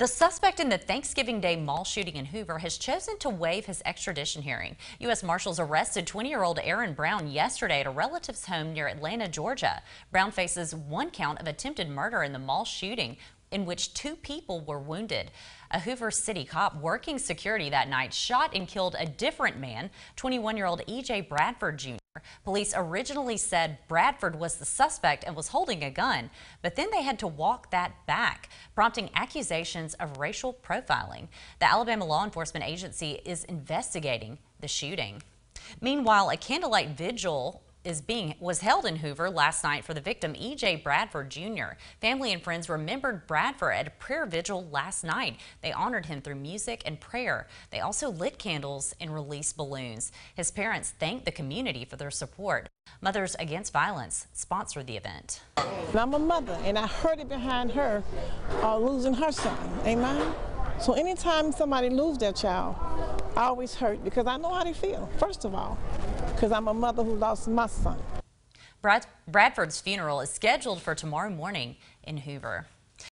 The suspect in the Thanksgiving Day mall shooting in Hoover has chosen to waive his extradition hearing. U.S. Marshals arrested 20-year-old Erron Brown yesterday at a relative's home near Atlanta, Georgia. Brown faces one count of attempted murder in the mall shooting, in which two people were wounded. A Hoover City cop working security that night shot and killed a different man, 21-year-old E.J. Bradford Jr. Police originally said Bradford was the suspect and was holding a gun, but then they had to walk that back, prompting accusations of racial profiling. The Alabama Law Enforcement Agency is investigating the shooting. Meanwhile, a candlelight vigil is being was held in Hoover last night for the victim E.J. Bradford Jr. Family and friends remembered Bradford at a prayer vigil last night. They honored him through music and prayer. They also lit candles and released balloons. His parents thanked the community for their support. Mothers Against Violence sponsored the event. I'm a mother, and I heard it behind her uh, losing her son. Amen. So anytime somebody loses their child, I always hurt because I know how they feel, first of all, because I'm a mother who lost my son. Brad Bradford's funeral is scheduled for tomorrow morning in Hoover.